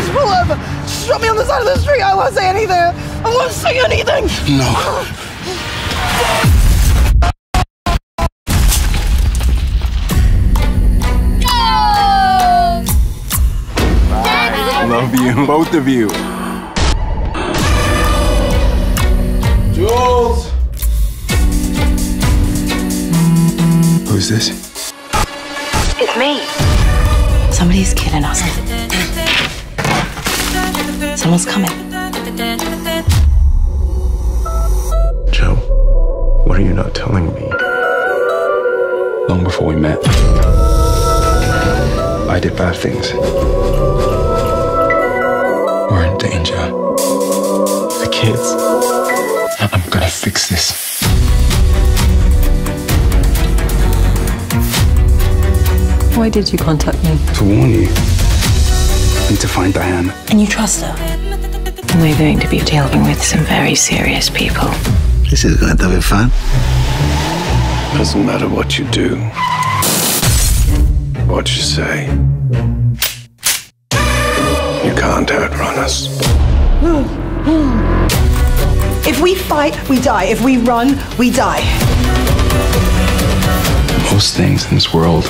Just pull over. Just me on the side of the street. I won't say anything. I won't say anything. No. Love you, both of you. Jules! Who's this? It's me. Somebody's killing us. Someone's coming. Joe, what are you not telling me? Long before we met, I did bad things. We're in danger. The kids. I'm gonna fix this. Why did you contact me? To warn you. Need to find Diane. And you trust her? We're going to be dealing with some very serious people. This is going to be fun. Doesn't matter what you do, what you say. You can't outrun us. If we fight, we die. If we run, we die. Most things in this world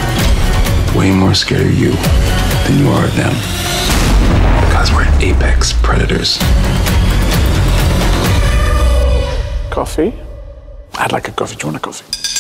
way more scared of you than you are of them. Coffee? I'd like a coffee. Do you want a coffee?